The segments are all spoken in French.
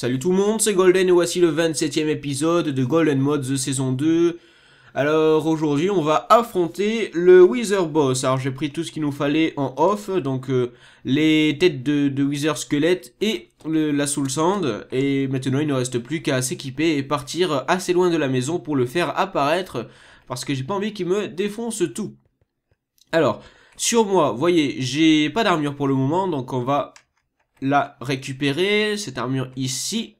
Salut tout le monde, c'est Golden et voici le 27ème épisode de Golden Mods saison 2. Alors aujourd'hui on va affronter le Wither Boss. Alors j'ai pris tout ce qu'il nous fallait en off, donc euh, les têtes de, de Wither squelette et la Soul Sand. Et maintenant il ne reste plus qu'à s'équiper et partir assez loin de la maison pour le faire apparaître. Parce que j'ai pas envie qu'il me défonce tout. Alors, sur moi, voyez, j'ai pas d'armure pour le moment, donc on va la récupérer, cette armure ici.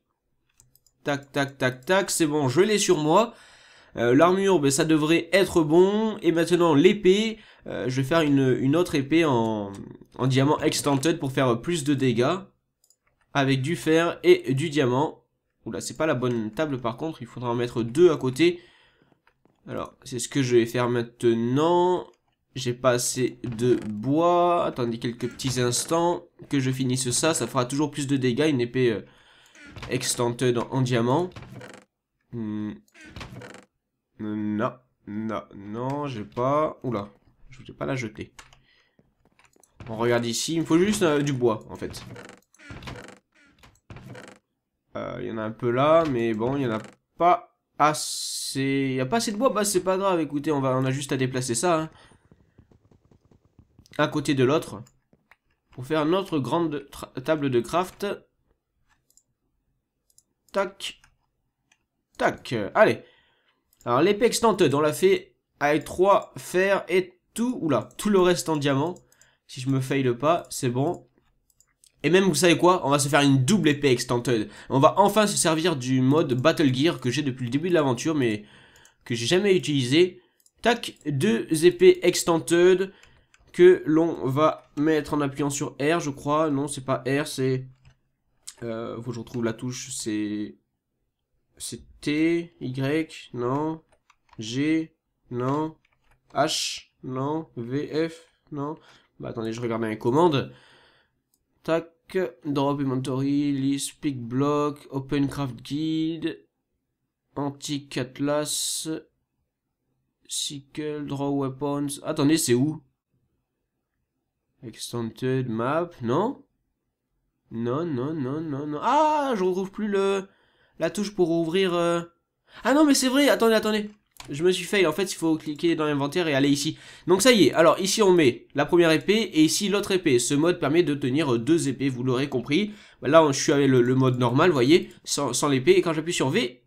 Tac, tac, tac, tac, c'est bon, je l'ai sur moi. Euh, L'armure, ben, ça devrait être bon. Et maintenant, l'épée, euh, je vais faire une, une autre épée en, en diamant extended pour faire plus de dégâts. Avec du fer et du diamant. Oula, c'est pas la bonne table par contre, il faudra en mettre deux à côté. Alors, c'est ce que je vais faire maintenant. J'ai pas assez de bois. Attendez quelques petits instants que je finisse ça. Ça fera toujours plus de dégâts. Une épée euh, en, diamant. Hmm. Non, non, non, j'ai pas... Oula, je vais pas la jeter. On regarde ici. Il me faut juste euh, du bois, en fait. Euh, Il y en a un peu là, mais bon, il y en a pas assez... Il y a pas assez de bois, bah c'est pas grave. Écoutez, on, va, on a juste à déplacer ça. Hein côté de l'autre pour faire notre grande table de craft. Tac. Tac. Allez. Alors l'épée extended, on l'a fait avec 3 fer et tout. Oula, tout le reste en diamant. Si je me faille pas, c'est bon. Et même, vous savez quoi? On va se faire une double épée extended. On va enfin se servir du mode Battle Gear que j'ai depuis le début de l'aventure, mais que j'ai jamais utilisé. Tac, deux épées extended que l'on va mettre en appuyant sur R, je crois. Non, c'est pas R, c'est... Euh, faut que je retrouve la touche, c'est... C'est T, Y, non. G, non. H, non. V, F, non. Bah attendez, je regarde dans les commandes. Tac, Drop Inventory, List, Pick Block, Open Craft Guide, Antique Atlas, Sickle, Draw Weapons. Attendez, c'est où? Extended map, non? Non, non, non, non, non. Ah, je retrouve plus le la touche pour ouvrir... Euh... Ah non, mais c'est vrai, attendez, attendez. Je me suis fail, en fait, il faut cliquer dans l'inventaire et aller ici. Donc ça y est, alors ici on met la première épée et ici l'autre épée. Ce mode permet de tenir deux épées, vous l'aurez compris. Là, je suis avec le, mode normal, vous voyez, sans, sans l'épée. Et quand j'appuie sur V,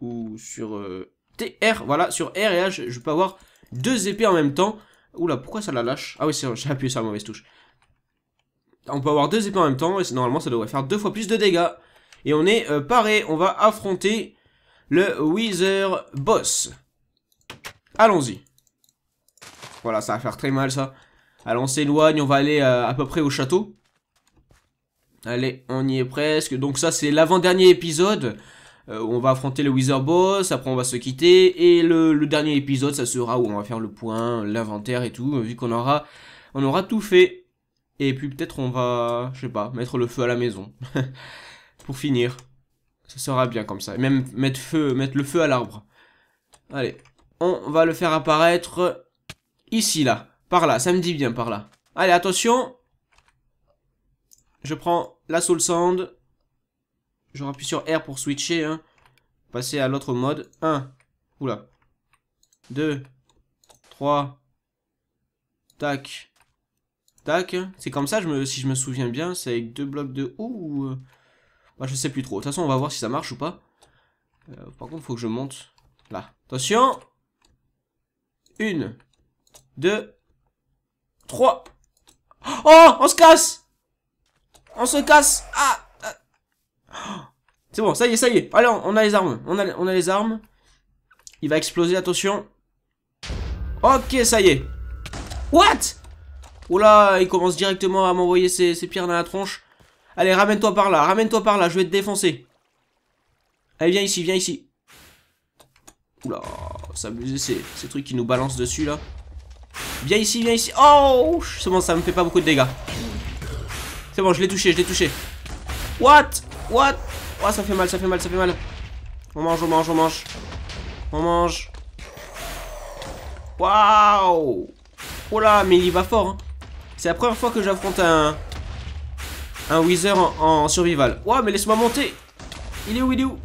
ou sur euh, TR, voilà, sur R et H, je peux avoir deux épées en même temps. Oula, pourquoi ça la lâche Ah oui, j'ai appuyé sur la mauvaise touche. On peut avoir deux épées en même temps, et normalement ça devrait faire deux fois plus de dégâts. Et on est euh, paré, on va affronter le Wither Boss. Allons-y. Voilà, ça va faire très mal ça. Alors on s'éloigne, on va aller euh, à peu près au château. Allez, on y est presque. Donc ça c'est l'avant-dernier épisode. Euh, on va affronter le Wither Boss, après on va se quitter, et le, dernier épisode, ça sera où on va faire le point, l'inventaire et tout, vu qu'on aura, on aura tout fait. Et puis peut-être on va, je sais pas, mettre le feu à la maison. Pour finir. Ça sera bien comme ça. même mettre, feu, mettre le feu à l'arbre. Allez, on va le faire apparaître ici, là. Par là, ça me dit bien, par là. Allez, attention. Je prends la soul sand. Je rappuie sur R pour switcher. Hein. Passer à l'autre mode. 1. Oula. 2. 3. Tac. Tac. C'est comme ça, si je me souviens bien. C'est avec deux blocs de haut ou... Euh, bah, je sais plus trop. De toute façon, on va voir si ça marche ou pas. Euh, par contre, faut que je monte. Là. Attention. 1. 2. 3. Oh On se casse On se casse Ah c'est bon, ça y est, ça y est. Allez, on a les armes. On a, on a les armes. Il va exploser, attention. Ok, ça y est. What? Oula, il commence directement à m'envoyer ses, pierres dans la tronche. Allez, ramène-toi par là, ramène-toi par là, je vais te défoncer. Allez, viens ici, viens ici. Oula, abusé ces, ces trucs qui nous balancent dessus, là. Viens ici, viens ici. Oh C'est bon, ça me fait pas beaucoup de dégâts. C'est bon, je l'ai touché, je l'ai touché. What? What? Oh, ça fait mal, ça fait mal, ça fait mal. On mange, on mange, on mange. On mange. Waouh Oh là, mais il va fort. Hein. C'est la première fois que j'affronte un... un Wither en, survival. Ouah, mais laisse-moi monter. Il est où, il est où?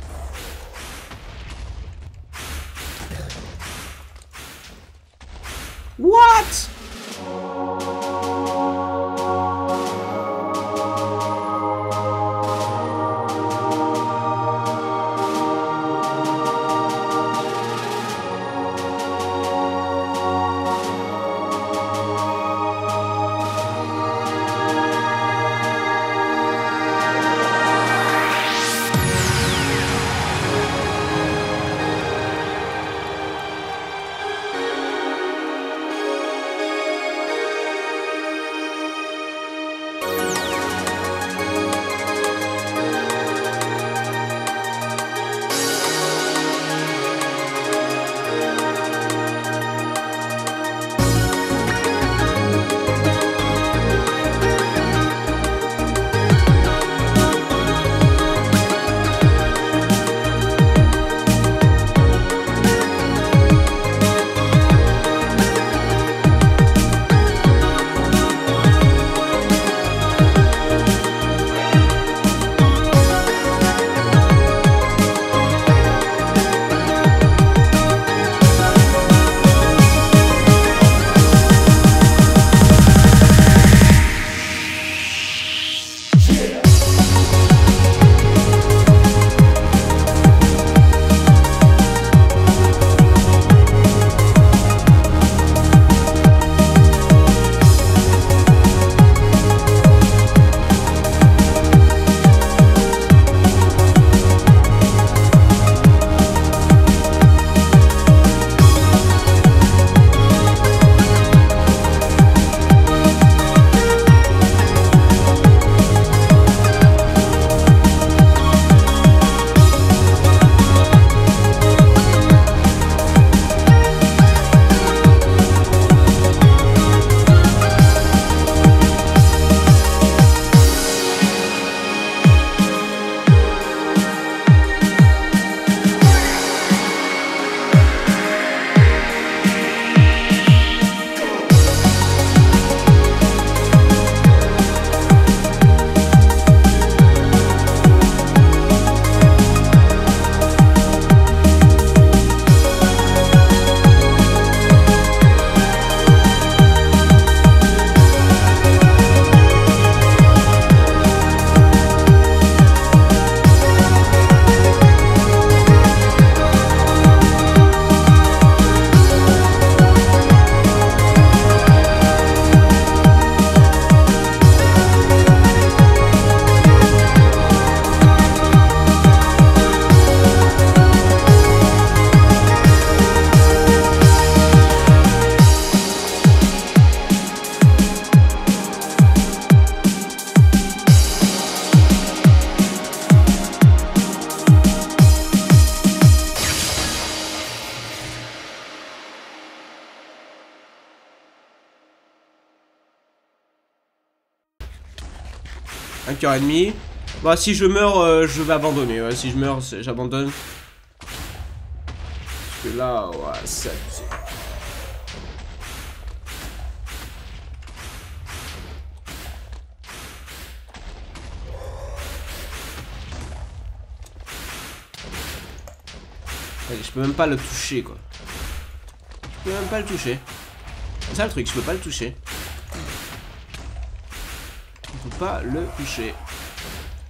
Un cœur et demi. Bah si je meurs, euh, je vais abandonner. Si je meurs, j'abandonne. Parce que là, ouais, c'est. Allez, je peux même pas le toucher quoi. Je peux même pas le toucher. C'est ça le truc, je peux pas le toucher. Pas le toucher.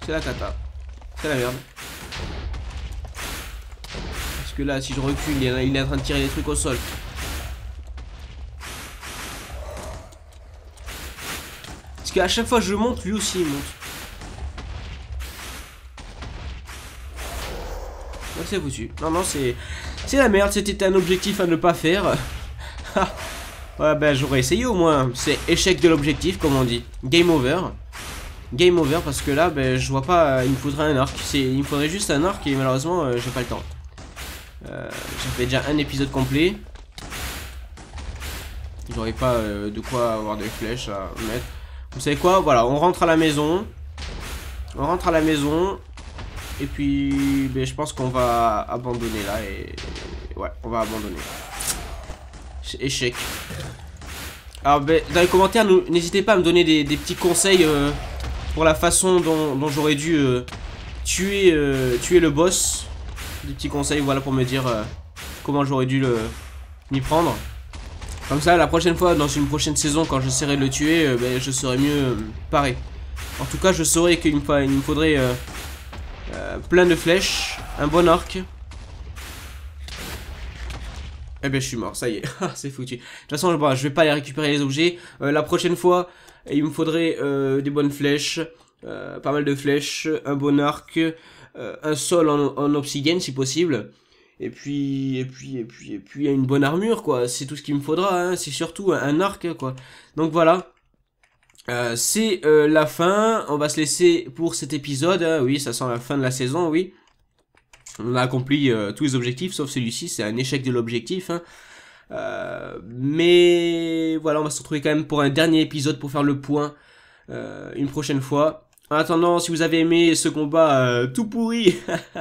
C'est la cata. C'est la merde. Parce que là, si je recule, il est, en train de tirer des trucs au sol. Parce qu'à chaque fois je monte, lui aussi il monte. Donc c'est foutu. Non, non, c'est... C'est la merde, c'était un objectif à ne pas faire. ouais, ben j'aurais essayé au moins. C'est échec de l'objectif, comme on dit. Game over. Game over, parce que là, ben, je vois pas... Il me faudrait un arc. Il me faudrait juste un arc, et malheureusement, euh, j'ai pas le temps. Euh, j'ai fait déjà un épisode complet. J'aurais pas euh, de quoi avoir des flèches à mettre. Vous savez quoi? Voilà, on rentre à la maison. On rentre à la maison. Et puis, ben, je pense qu'on va abandonner là. Et ouais, on va abandonner. Échec. Alors, ben, dans les commentaires, n'hésitez pas à me donner des, petits conseils. euh, pour la façon dont, j'aurais dû euh, tuer, euh, tuer le boss. Des petits conseils, voilà, pour me dire comment j'aurais dû m'y prendre. Comme ça, la prochaine fois, dans une prochaine saison, quand j'essaierai de le tuer, ben, je serai mieux paré. En tout cas, je saurais qu'il me, faudrait plein de flèches, un bon arc, eh ben je suis mort, ça y est, ah, c'est foutu. De toute façon, je vais pas aller récupérer les objets. Euh, la prochaine fois, il me faudrait euh, des bonnes flèches, euh, pas mal de flèches, un bon arc, un sol en, obsidienne si possible. Et puis, et puis, et puis, et puis, une bonne armure, quoi. C'est tout ce qu'il me faudra, hein. C'est surtout un, arc, quoi. Donc voilà. c'est la fin. On va se laisser pour cet épisode. Hein. Oui, ça sent la fin de la saison, oui. On a accompli euh, tous les objectifs, sauf celui-ci, c'est un échec de l'objectif. Hein. Euh, mais voilà, on va se retrouver quand même pour un dernier épisode pour faire le point euh, une prochaine fois. En attendant, si vous avez aimé ce combat tout pourri,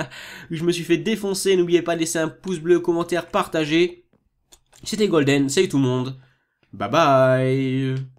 je me suis fait défoncer, n'oubliez pas de laisser un pouce bleu, commentaire, partager. C'était Golden, salut tout le monde. Bye bye